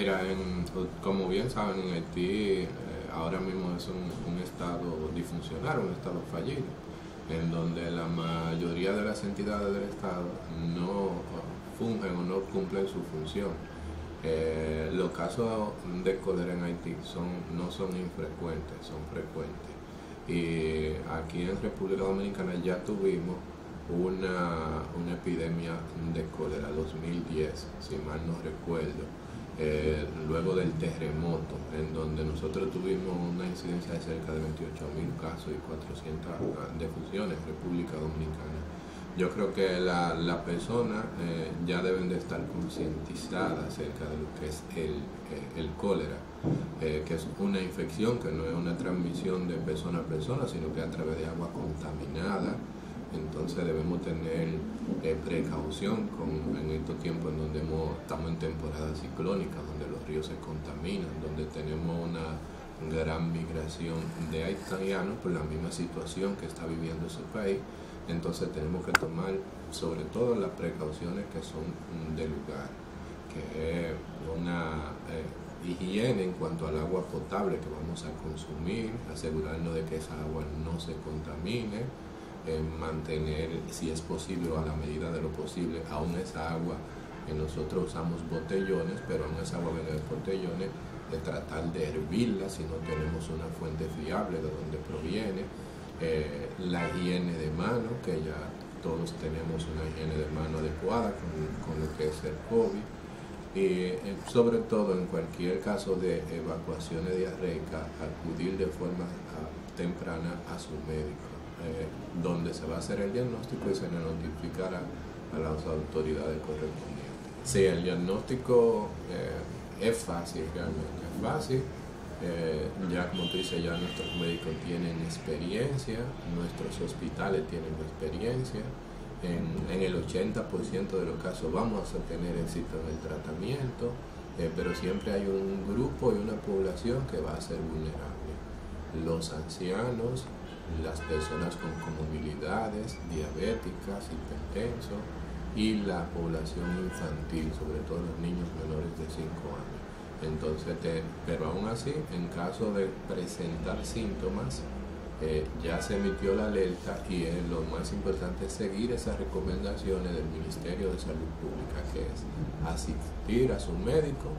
Mira, como bien saben, en Haití eh, ahora mismo es un, estado disfuncional, un estado fallido, en donde la mayoría de las entidades del estado no fungen o no cumplen su función. Eh, los casos de cólera en Haití son, no son infrecuentes, son frecuentes. Y aquí en República Dominicana ya tuvimos una, una epidemia de cólera 2010, si mal no recuerdo eh, luego del terremoto, en donde nosotros tuvimos una incidencia de cerca de 28 mil casos y 400 ah, defunciones en República Dominicana. Yo creo que las la personas eh, ya deben de estar concientizadas acerca de lo que es el, eh, el cólera, que es una infección que no es una transmisión de persona a persona, sino que a través de agua contaminada, entonces debemos tener eh, precaución con, en estos tiempos en donde estamos en temporada ciclónica, donde los ríos se contaminan, donde tenemos una gran migración de haitianos por la misma situación que está viviendo su país. Entonces tenemos que tomar sobre todo las precauciones que son de lugar, que es una eh, higiene en cuanto al agua potable que vamos a consumir, asegurarnos de que esa agua no se contamine, mantener, si es posible o a la medida de lo posible, aún esa agua que nosotros usamos botellones, pero aún esa agua viene de botellones, de tratar de hervirla si no tenemos una fuente fiable de donde proviene, eh, la higiene de mano, que ya todos tenemos una higiene de mano adecuada con, lo que es el COVID, y eh, sobre todo en cualquier caso de evacuaciones diarreicas, acudir de forma ah, temprana a su médico. Eh, donde se va a hacer el diagnóstico y se le notificará a las autoridades correspondientes. Sí, el diagnóstico eh, es fácil, realmente es fácil. Eh, ya como tú dices, ya nuestros médicos tienen experiencia, nuestros hospitales tienen experiencia. En, en el 80% de los casos vamos a tener éxito en el tratamiento, pero siempre hay un grupo y una población que va a ser vulnerable. Los ancianos, las personas con comorbilidades, diabéticas, hipertensos y la población infantil, sobre todo los niños menores de 5 años. Entonces, pero aún así, en caso de presentar síntomas, eh, ya se emitió la alerta y lo más importante es seguir esas recomendaciones del Ministerio de Salud Pública, que es asistir a su médico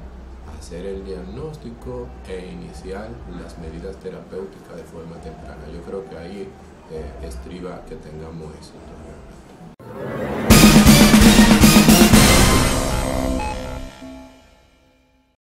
hacer el diagnóstico e iniciar las medidas terapéuticas de forma temprana. Yo creo que ahí eh, estriba que tengamos éxito.